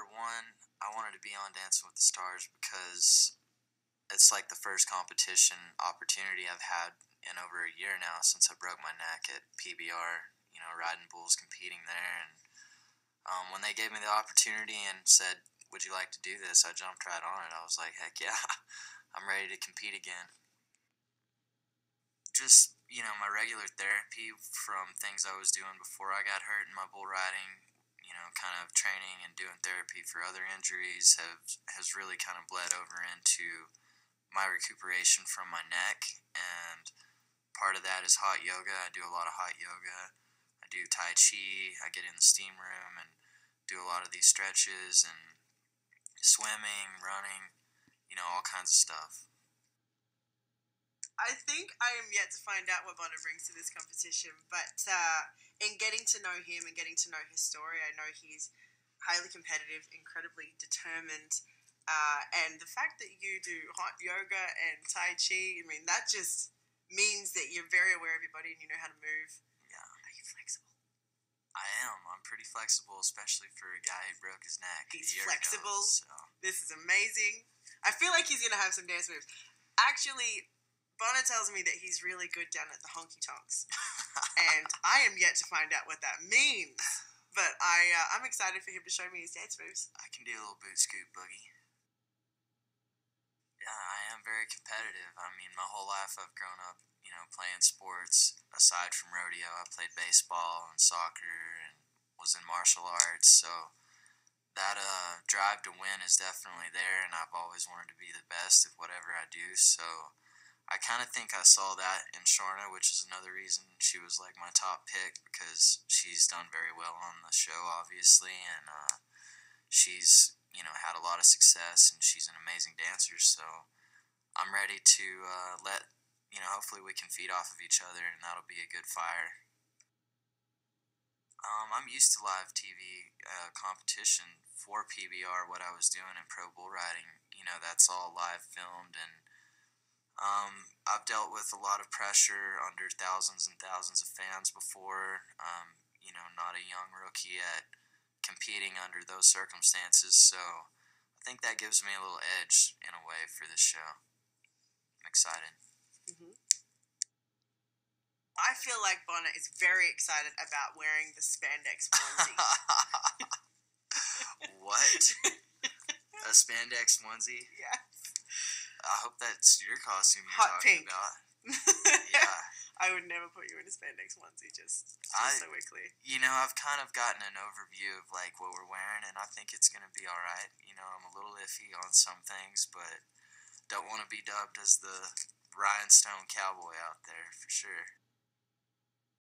number one, I wanted to be on Dancing with the Stars because it's like the first competition opportunity I've had in over a year now since I broke my neck at PBR. You know, riding bulls, competing there, and um, when they gave me the opportunity and said, "Would you like to do this?" I jumped right on it. I was like, "Heck yeah, I'm ready to compete again." Just you know, my regular therapy from things I was doing before I got hurt in my bull riding, kind of training and doing therapy for other injuries have has really kind of bled over into my recuperation from my neck and part of that is hot yoga. I do a lot of hot yoga. I do tai chi. I get in the steam room and do a lot of these stretches and swimming, running, you know, all kinds of stuff. I think I am yet to find out what Bonner brings to this competition, but uh, in getting to know him and getting to know his story, I know he's highly competitive, incredibly determined, uh, and the fact that you do hot yoga and Tai Chi, I mean, that just means that you're very aware of your body and you know how to move. Yeah. Are you flexible? I am. I'm pretty flexible, especially for a guy who broke his neck. He's flexible. Ago, so. This is amazing. I feel like he's going to have some dance moves. Actually, Bonner tells me that he's really good down at the honky tonks, and I am yet to find out what that means. But I, uh, I'm excited for him to show me his dance moves. I can do a little boot scoot boogie. Yeah, I am very competitive. I mean, my whole life I've grown up, you know, playing sports. Aside from rodeo, I played baseball and soccer and was in martial arts. So that uh, drive to win is definitely there, and I've always wanted to be the best at whatever I do. So I kind of think I saw that in Sharna, which is another reason she was like my top pick because she's done very well on the show, obviously, and uh, she's you know had a lot of success and she's an amazing dancer. So I'm ready to uh, let you know. Hopefully, we can feed off of each other, and that'll be a good fire. Um, I'm used to live TV uh, competition for PBR. What I was doing in pro bull riding, you know, that's all live filmed and um, I've dealt with a lot of pressure under thousands and thousands of fans before. Um, you know, not a young rookie at competing under those circumstances. So I think that gives me a little edge in a way for this show. I'm excited. Mm-hmm. I feel like Bonner is very excited about wearing the spandex onesie. what? a spandex onesie? Yeah. I hope that's your costume you're Hot talking pink. about. Yeah. I would never put you in a spandex onesie, just, just I- so we're. You know, I've kind of gotten an overview of like what we're wearing, and I think it's gonna be all right. You know, I'm a little iffy on some things, but don't want to be dubbed as the rhinestone cowboy out there for sure.